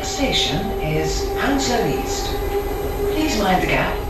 next station is Hounslow East. Please mind the gap.